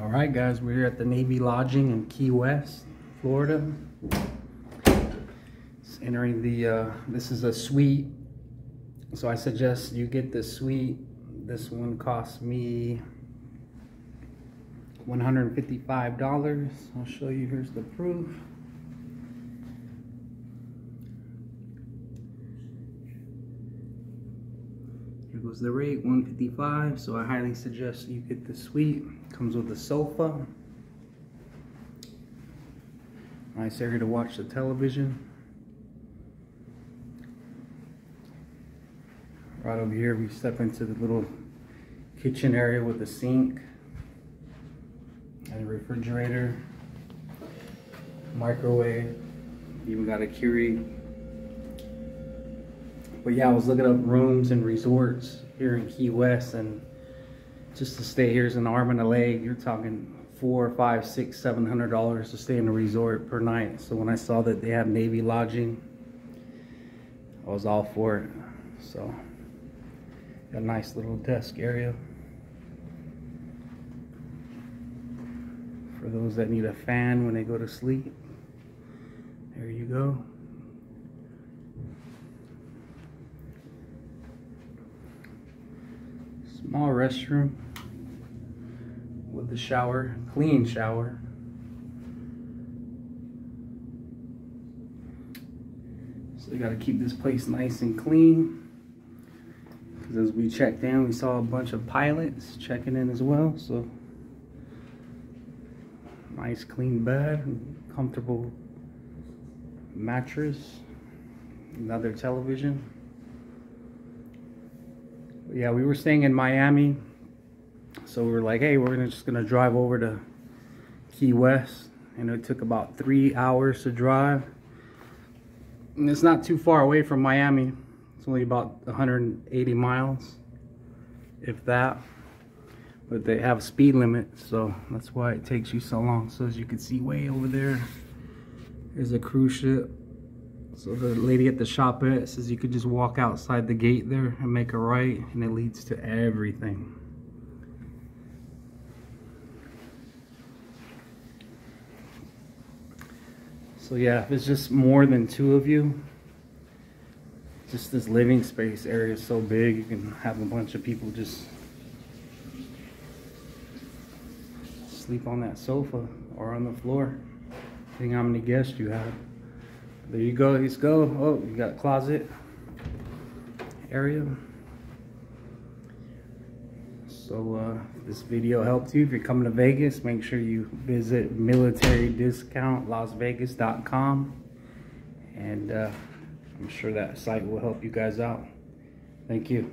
All right, guys, we're here at the Navy Lodging in Key West, Florida. It's entering the, uh, this is a suite. So I suggest you get the suite. This one cost me $155. I'll show you, here's the proof. Here goes the rate, 155. So I highly suggest you get the suite. Comes with a sofa. Nice area to watch the television. Right over here, we step into the little kitchen area with the sink and a refrigerator, microwave, even got a Keurig but yeah, I was looking up rooms and resorts here in Key West, and just to stay here is an arm and a leg. You're talking four, five, six, seven hundred dollars to stay in a resort per night. So when I saw that they have Navy lodging, I was all for it. So a nice little desk area for those that need a fan when they go to sleep. There you go. Small restroom with the shower, clean shower. So you got to keep this place nice and clean. Because as we checked in, we saw a bunch of pilots checking in as well. So nice clean bed, comfortable mattress, another television yeah, we were staying in Miami. So we were like, hey, we're just gonna drive over to Key West. And it took about three hours to drive. And it's not too far away from Miami. It's only about 180 miles, if that. But they have a speed limit, so that's why it takes you so long. So as you can see way over there, there's a cruise ship. So the lady at the shop at says you could just walk outside the gate there and make a right and it leads to everything. So yeah, if it's just more than two of you, just this living space area is so big, you can have a bunch of people just sleep on that sofa or on the floor, depending how many guests you have. There you go, let's go. Oh, you got closet area. So uh, this video helped you. If you're coming to Vegas, make sure you visit militarydiscountlasvegas.com. And uh, I'm sure that site will help you guys out. Thank you.